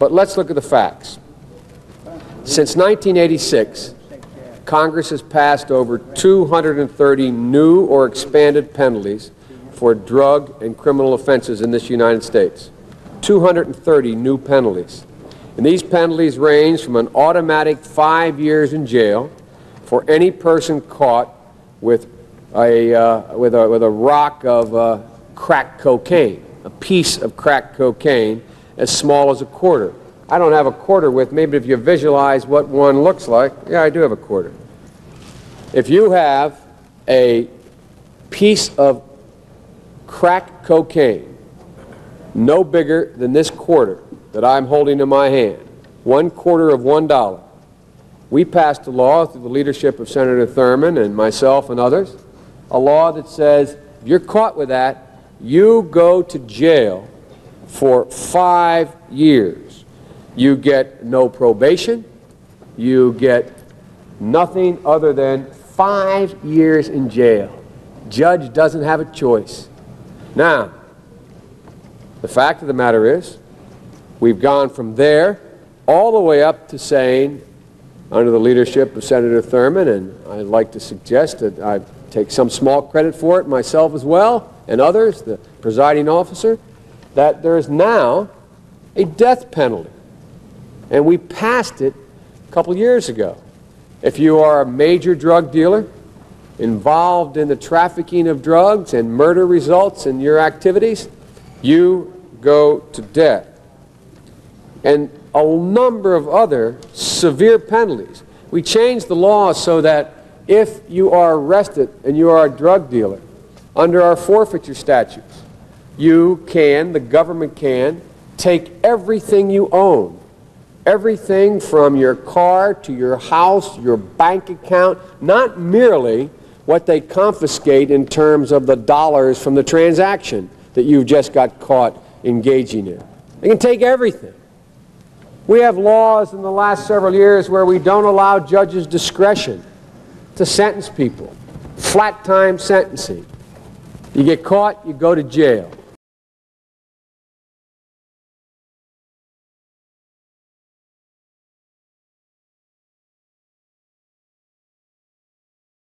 But let's look at the facts. Since 1986, Congress has passed over 230 new or expanded penalties for drug and criminal offenses in this United States. 230 new penalties. And these penalties range from an automatic five years in jail for any person caught with a, uh, with a, with a rock of uh, crack cocaine, a piece of crack cocaine as small as a quarter. I don't have a quarter with me, but if you visualize what one looks like, yeah, I do have a quarter. If you have a piece of crack cocaine no bigger than this quarter that I'm holding in my hand, one quarter of one dollar, we passed a law through the leadership of Senator Thurmond and myself and others, a law that says if you're caught with that, you go to jail for five years. You get no probation. You get nothing other than five years in jail. Judge doesn't have a choice. Now, the fact of the matter is, we've gone from there all the way up to saying, under the leadership of Senator Thurmond, and I'd like to suggest that I take some small credit for it myself as well, and others, the presiding officer, that there is now a death penalty. And we passed it a couple years ago. If you are a major drug dealer involved in the trafficking of drugs and murder results in your activities, you go to death. And a number of other severe penalties. We changed the law so that if you are arrested and you are a drug dealer, under our forfeiture statutes, you can, the government can, take everything you own, everything from your car to your house, your bank account, not merely what they confiscate in terms of the dollars from the transaction that you've just got caught engaging in. They can take everything. We have laws in the last several years where we don't allow judges discretion to sentence people. Flat time sentencing. You get caught, you go to jail.